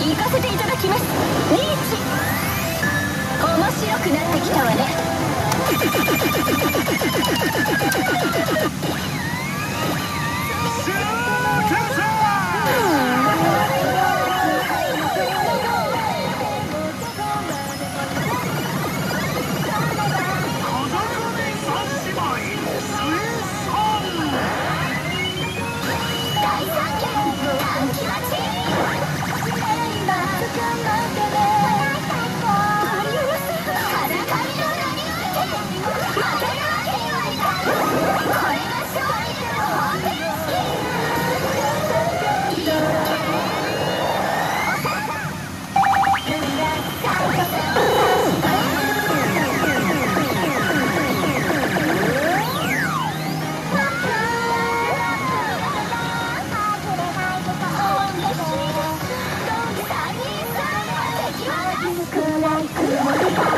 行かせていただきますリーチ面白くなってきたわね Bye.